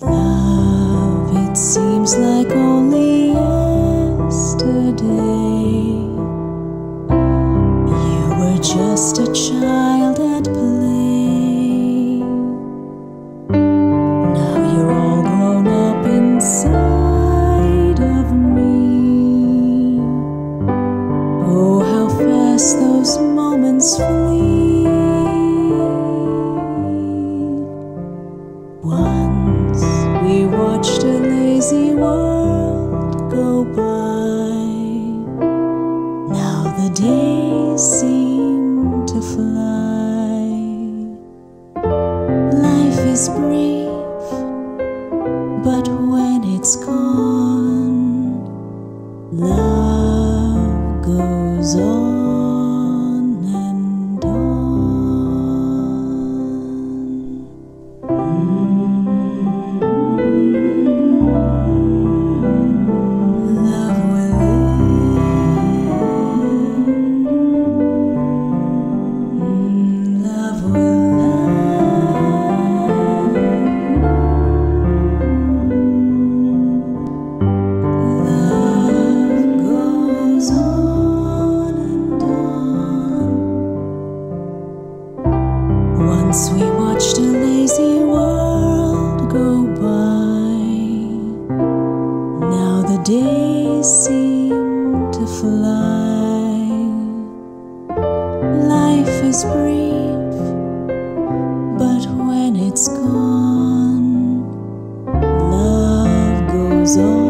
Love, it seems like only yesterday. You were just a child watched a lazy world go by. Now the days seem to fly. Life is brief, but when it's gone, love goes on Once we watched a lazy world go by. Now the days seem to fly. Life is brief, but when it's gone, love goes on.